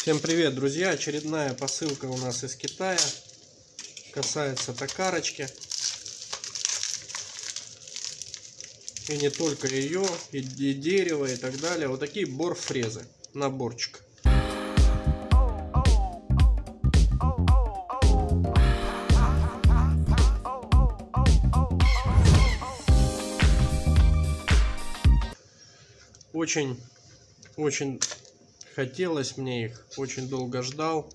Всем привет, друзья! Очередная посылка у нас из Китая. Касается токарочки. И не только ее, и, и дерево, и так далее. Вот такие борфрезы. Наборчик. Очень, очень хотелось мне их, очень долго ждал.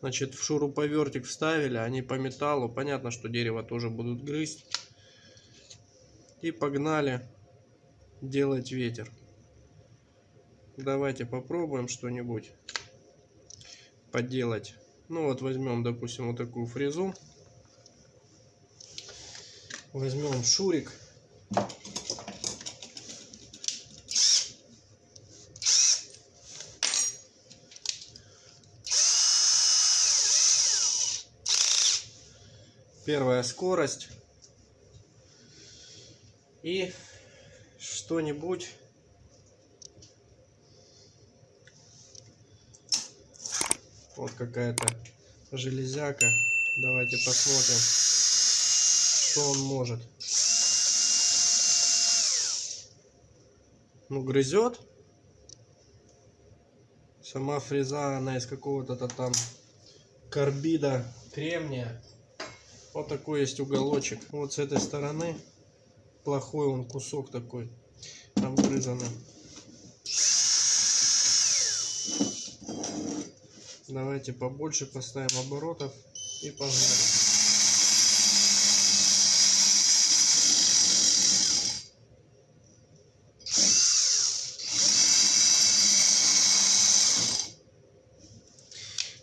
Значит, в шуруповертик вставили, они по металлу. Понятно, что дерево тоже будут грызть. И погнали делать ветер. Давайте попробуем что-нибудь поделать. Ну вот возьмем, допустим, вот такую фрезу. Возьмем шурик. Первая скорость. И что-нибудь. Вот какая-то железяка. Давайте посмотрим что он может. Ну грызет. Сама фреза она из какого-то там карбида кремния вот такой есть уголочек. Вот с этой стороны плохой он кусок такой обгрызанный. Давайте побольше поставим оборотов и погнали.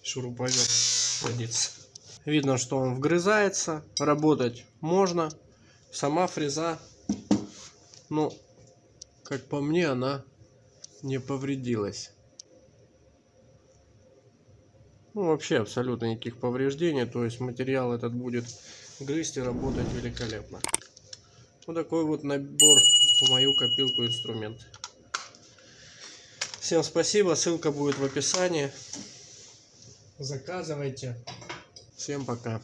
Шуруповерт годится. Видно, что он вгрызается. Работать можно. Сама фреза, ну, как по мне, она не повредилась. Ну, вообще абсолютно никаких повреждений. То есть материал этот будет грызть и работать великолепно. Вот такой вот набор в мою копилку инструмент. Всем спасибо. Ссылка будет в описании. Заказывайте. Всем пока.